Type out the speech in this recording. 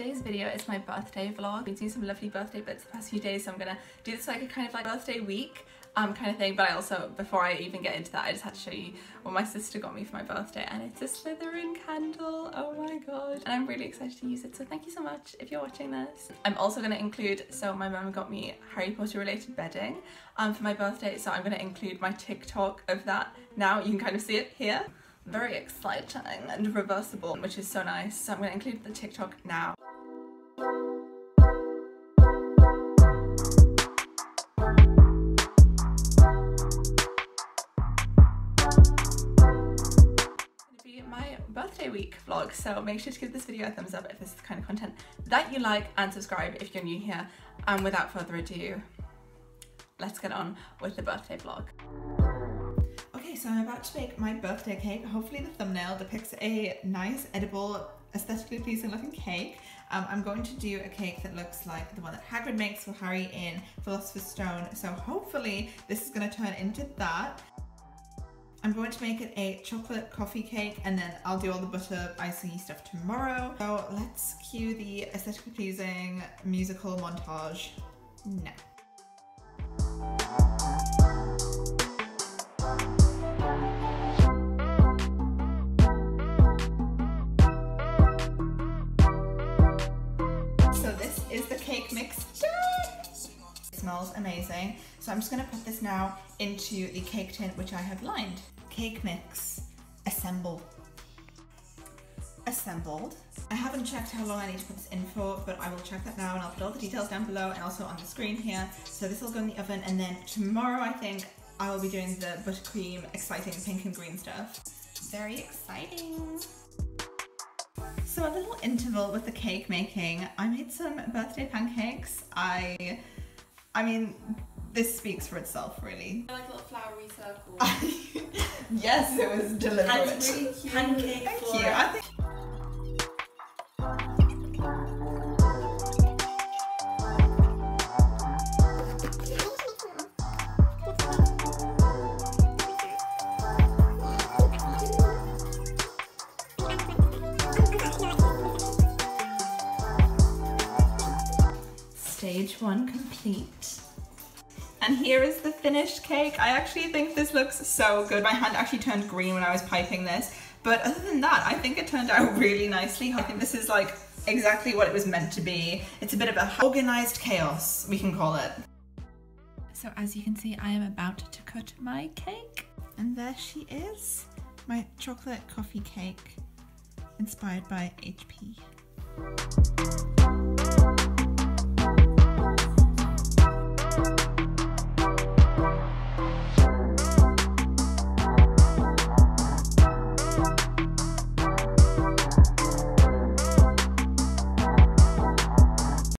today's video is my birthday vlog. Been doing some lovely birthday bits the past few days, so I'm gonna do this like a kind of like birthday week um, kind of thing. But I also, before I even get into that, I just had to show you what my sister got me for my birthday, and it's a Slytherin candle. Oh my god! And I'm really excited to use it. So thank you so much if you're watching this. I'm also gonna include. So my mum got me Harry Potter related bedding um, for my birthday, so I'm gonna include my TikTok of that. Now you can kind of see it here very exciting and reversible, which is so nice. So I'm going to include the TikTok now. Birthday week vlog so make sure to give this video a thumbs up if this is the kind of content that you like and subscribe if you're new here and without further ado let's get on with the birthday vlog Okay, so I'm about to make my birthday cake. Hopefully the thumbnail depicts a nice, edible, aesthetically pleasing looking cake. Um, I'm going to do a cake that looks like the one that Hagrid makes for Harry in Philosopher's Stone. So hopefully this is going to turn into that. I'm going to make it a chocolate coffee cake and then I'll do all the butter icing stuff tomorrow. So let's cue the aesthetically pleasing musical montage now. Smells amazing. So I'm just gonna put this now into the cake tin which I have lined. Cake mix, assemble. Assembled. I haven't checked how long I need to put this in for, but I will check that now and I'll put all the details down below and also on the screen here. So this will go in the oven and then tomorrow I think I will be doing the buttercream exciting pink and green stuff. Very exciting. So a little interval with the cake making. I made some birthday pancakes. I I mean, this speaks for itself, really. Like a little flowery circle. yes, it was deliberate. And really cute. Pancake Thank you. I think stage one complete. And here is the finished cake. I actually think this looks so good. My hand actually turned green when I was piping this. But other than that, I think it turned out really nicely. I think this is like exactly what it was meant to be. It's a bit of a organized chaos, we can call it. So as you can see, I am about to cut my cake. And there she is, my chocolate coffee cake inspired by HP.